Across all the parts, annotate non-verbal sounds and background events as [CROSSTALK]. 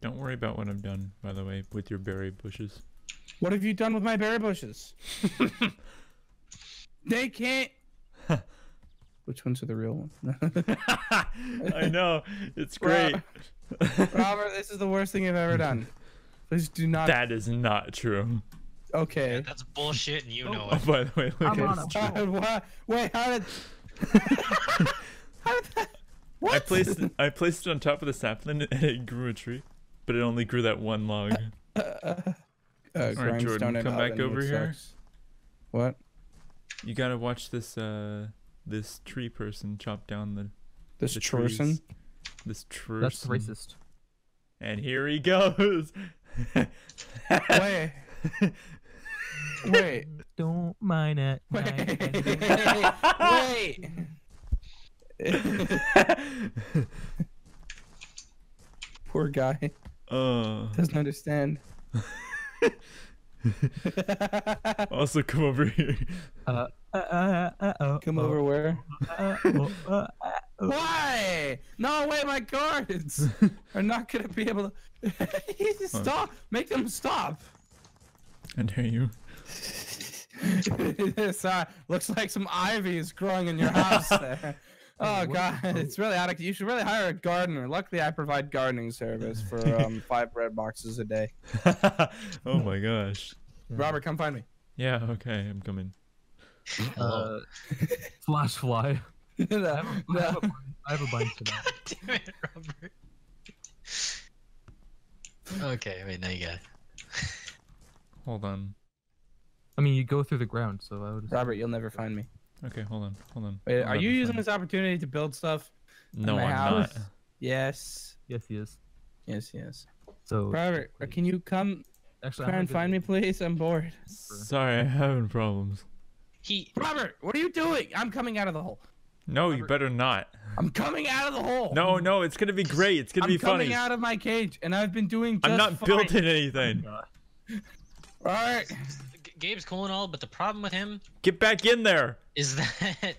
Don't worry about what I've done, by the way, with your berry bushes. What have you done with my berry bushes? [LAUGHS] they can't. [LAUGHS] Which ones are the real ones? [LAUGHS] I know. It's great. Robert, this is the worst thing I've ever done. Please do not. That is not true. Okay. That's bullshit, and you know Oh, it. by the way, look at a Uh. Wait, how did? how did that? What? I placed it, I placed it on top of the sapling and it grew a tree, but it only grew that one log. [LAUGHS] Uh, Alright, Jordan, grindstone and come back over here. sucks. What? You gotta watch this uh this tree person chop down the This the Chorson? trees. This tree. That's racist. And here he goes. [LAUGHS] Wait. [LAUGHS] Wait. Don't mind it. Wait. Wait. Poor guy uh, doesn't understand. [LAUGHS] also come over here. Uh, uh, uh, uh, uh, Come uh, over where? uh, uh, uh, uh, Why? No, wait, my cards [LAUGHS] are not gonna be able to. [LAUGHS] stop! Make them stop! I dare you. this uh, looks like some ivy is growing in your house there. Oh god, [LAUGHS] it's really out of. You should really hire a gardener. Luckily, I provide gardening service for [LAUGHS] um, five bread boxes a day. [LAUGHS] oh my gosh. Robert, come find me. Yeah, okay, I'm coming. Uh, Flash fly. No, I have a, I have a, bind- I have a bind for that. Damn it, Robert. Okay, wait, now you got it. Hold on. I mean, you go through the ground, so I would. Robert, you'll never find me. Okay, hold on, hold on. Wait, I'll are you using find- this opportunity to build stuff? No, my I'm house? not. Yes. Yes, he is. Yes, yes. So Robert, uh, can you come actually, try and find me, please? I'm bored. Sorry, I'm having problems. He. Robert, what are you doing? I'm coming out of the hole. No, you better not. I'm coming out of the hole. No, no, it's gonna be great. It's gonna I'm be funny. I'm coming out of my cage, and I've been doing just I'm not fine. building anything. [LAUGHS] All right. G- Gabe's cool and all, but the problem with him Get back in there, is [LAUGHS] that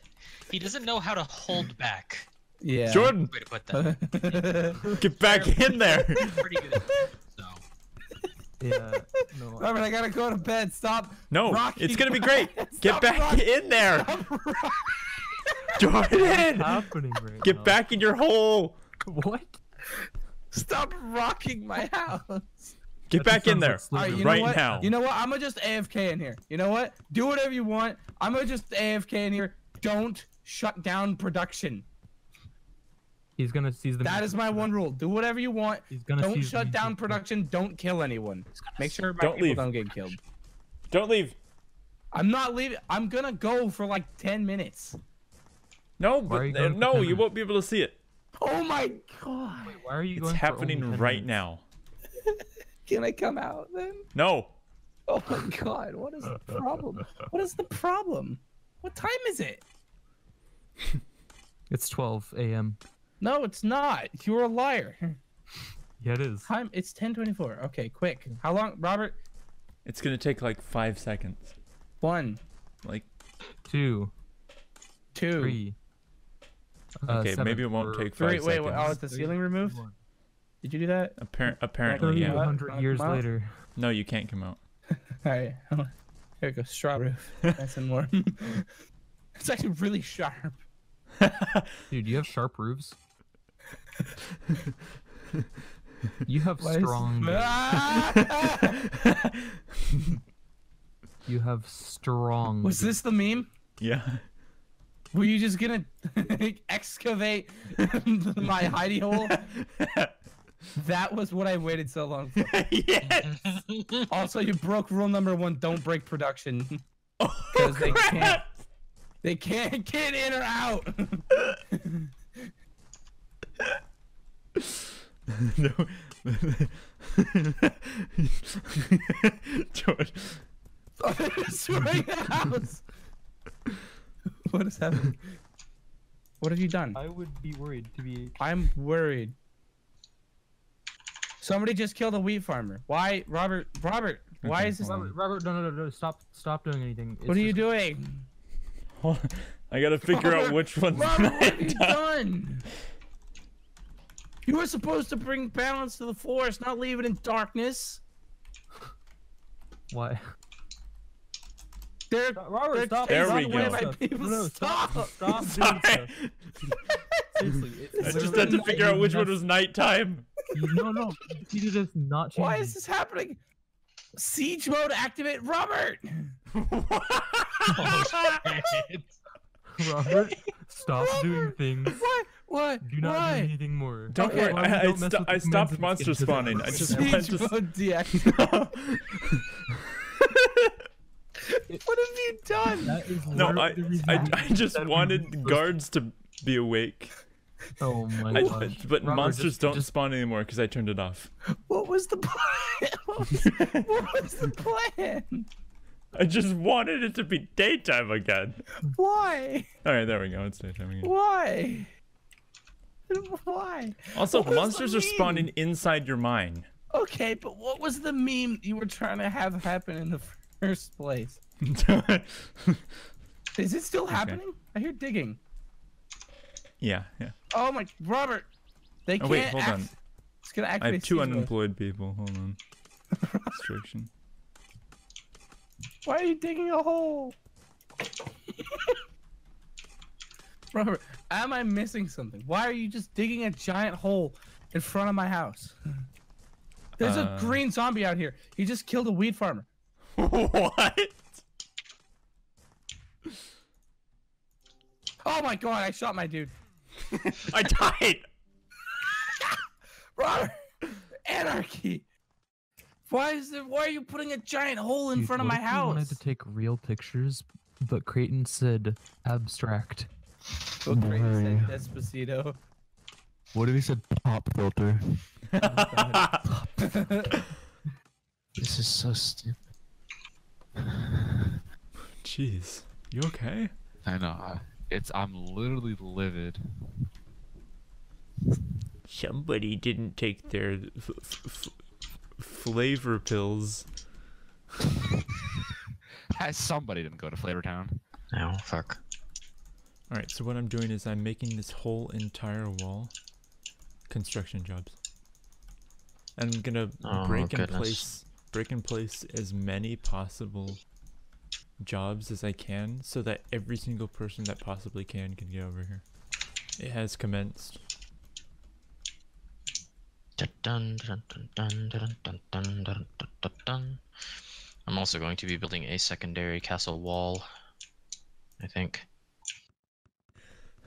he doesn't know how to hold back. Yeah. Jordan. Way to put that. [LAUGHS] Get back in there. Pretty good. So. [LAUGHS] Yeah. No. Robert, I gotta go to bed. Stop. No, rocking it's gonna be great. Get back rocking- in there, Stop rock- Jordan. happening right Get now? back in your hole. What? Stop rocking my house. Get That back in there. like All right, slavery. you know Right what? now. You know what? I'm gonna just AFK in here. You know what? Do whatever you want. I'm gonna just AFK in here. Don't shut down production. He's gonna seize the. That is my one rule. Do whatever you want. He's gonna Don't shut down music. production. Don't kill anyone. Make sure my Don't people leave. don't get killed. Don't leave. I'm not leaving. I'm gonna go for like 10 minutes. No, but you uh, no, you won't be able to see it. Oh my god. Why are you It's going for only happening 10 right minutes? now. Can I come out then? No. Oh my god. What is the problem? What is the problem? What time is it? It's 12 a.m. No, it's not. You're a liar. Yeah, it is. Time. It's 10:24. Okay, quick. How long, Robert? It's gonna take like five seconds. One, Like, Two, two, three. uh, okay, seven, maybe it won't or take five three. Wait, seconds. wait. Oh, is the ceiling removed? one. Did you do that? Appar- apparently, yeah. what? 100 years Come later. No, you can't come out. [LAUGHS] All right. [LAUGHS] Here we go. Straw roof. Nice and warm. [LAUGHS] it's actually really sharp. Dude, you have sharp roofs. You have Why strong. Ah! You have strong. Was this the meme? yeah. Were you just gonna excavate my hidey hole? That was what I waited so long for. [LAUGHS] yes. Also, you broke rule number one: don't break production. Oh, Because they crap. can't. They can't get in or out. [LAUGHS] no. [LAUGHS] George. Destroying the house. What is happening? What have you done? I would be worried to be. I'm worried. Somebody just killed a wheat farmer. Why, Robert? Robert, why Okay, is this? Robert, Robert, no, no, no, no, stop, stop doing anything. It's What are you just- doing? I gotta figure out which one's Robert, what have you [LAUGHS] done? You were supposed to bring balance to the forest, not leave it in darkness. Why? They're Robert, they're stop. There we away go. by people. No, no, stop. stop. Stop Sorry. doing [LAUGHS] stuff. Seriously, [LAUGHS] it's I just had to figure out which one was nighttime. No, no. You need just not change. Why is this happening? Siege mode activate, Robert. Oh, [LAUGHS] shit. [LAUGHS] Robert, stop doing things. What? What? Do not Why? do anything more. Don't Okay. worry, I, I, don't mess sto- I stopped monster in this game. spawning. I just went Siege to. mode deactivate. what have you done? That is No, I, I, I just wanted guards to be awake. To- Oh my I, gosh. but Robert, monsters just- don't just- spawn anymore because I turned it off. What was the plan? [LAUGHS] What was, what was the plan? I just wanted it to be daytime again. Why? All right, there we go. It's daytime again. Why? Why? Also, What was the monsters are spawning inside your mine. Okay, but what was the meme you were trying to have happen in the first place? [LAUGHS] Is it still happening? I hear digging. Yeah, yeah. Oh my, Robert! They can't. Oh wait, hold on. It's gonna activate. I have two unemployed people. Hold on. [LAUGHS] Restriction. Why are you digging a hole? [LAUGHS] Robert, am I missing something? Why are you just digging a giant hole in front of my house? [LAUGHS] There's Uh. a green zombie out here. He just killed a weed farmer. what? Oh my god, I shot my dude. [LAUGHS] I died. [LAUGHS] Robert, anarchy. Why is there? Why are you putting a giant hole in Dude, front of my house? we wanted to take real pictures, but Creighton said abstract. Go crazy, Boy. Despacito. What if he said pop filter? [LAUGHS] This is so stupid. Jeez, you okay? I know. I- It's I'm literally livid. Somebody didn't take their f- f- f- flavor pills. [LAUGHS] Has somebody didn't go to Flavortown? Oh, fuck. All right, so what I'm doing is I'm making this whole entire wall construction jobs. I'm gonna Oh, break in place break in place as many possible jobs as I can so that every single person that possibly can can get over here. It has commenced. I'm also going to be building a secondary castle wall, I think.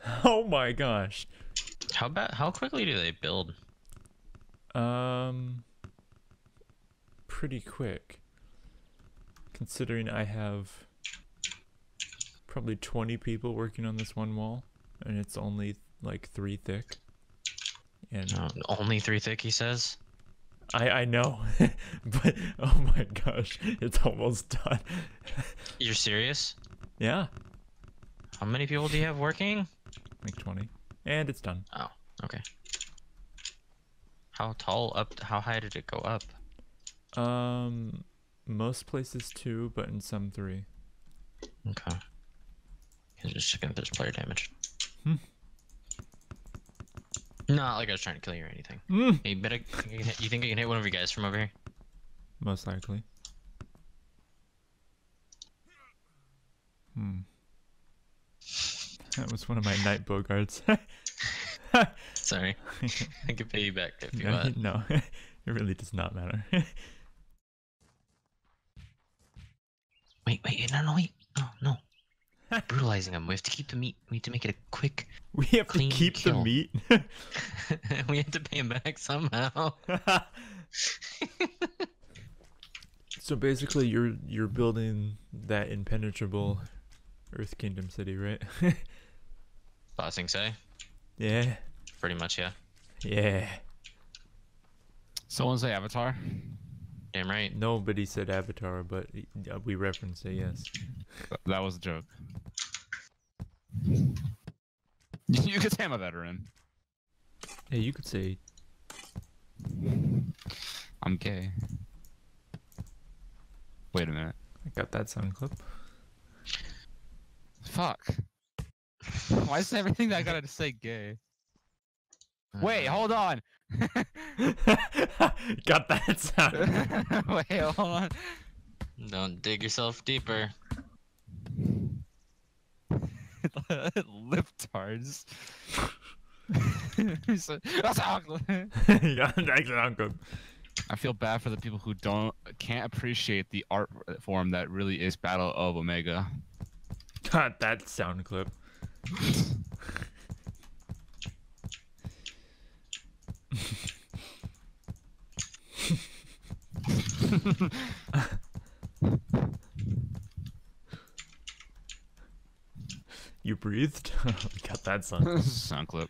[LAUGHS] Oh my gosh. How bad how quickly do they build? Um pretty quick. Considering I have probably 20 people working on this one wall and it's only like 3 thick. And Uh, only three thick, he says. I I know. [LAUGHS] but oh my gosh, it's almost done. You're serious? yeah, How many people do you have working? like 20. And it's done. Oh, okay. How tall up? How high did it go up? Um most places 2, but in some 3. Okay. He's just checking if there's player damage. Hmm. Not like I was trying to kill you or anything. Mm. Hey, you better. You, hit, you think you can hit one of you guys from over here? Most likely. Hmm. That was one of my night bogarts. [LAUGHS] Sorry, [LAUGHS] I can pay you back if you no, want. no, [LAUGHS] it really does not matter. Wait, wait, no, no, wait, oh, no, no. [LAUGHS] Brutalizing them. We have to keep the meat. We have to make it a quick. we have to Clean keep the kill. meat. [LAUGHS] [LAUGHS] we have to pay him back somehow. so basically, you're you're building that impenetrable Earth Kingdom city, right? Bossing say, yeah, pretty much, yeah. yeah. Someone say Avatar. Damn right. Nobody said Avatar, but uh, we referenced it. Yes. That was a joke. [LAUGHS] You could say I'm a veteran. Hey, you could say I'm gay. Wait a minute. I got that sound clip. Fuck. [LAUGHS] Why is everything that I gotta say gay? Wait, hold on. [LAUGHS] Got that sound. [LAUGHS] Wait, hold on. Don't dig yourself deeper. [LAUGHS] Liptards. He That's awkward. you got that sound good. I feel bad for the people who don't can't appreciate the art form that really is Battle of Omega. Got that sound clip. [LAUGHS] You breathed? [LAUGHS] Got that sound. [LAUGHS] Sound clip.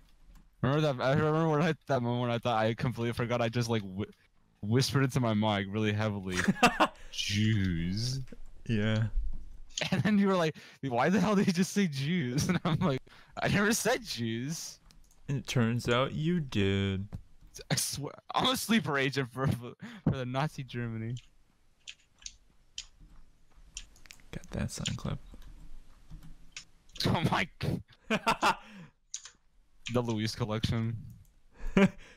Remember that? I remember when I, that moment when I thought I completely forgot. I just like whi whispered into my mic really heavily. Jews. yeah. And then you were like, "Why the hell did you just say Jews?" And I'm like, "I never said Jews. And it turns out you did. I swear, I'm a sleeper agent for for the Nazi Germany." Got that sound clip. Oh my! [LAUGHS] The Luis collection. [LAUGHS]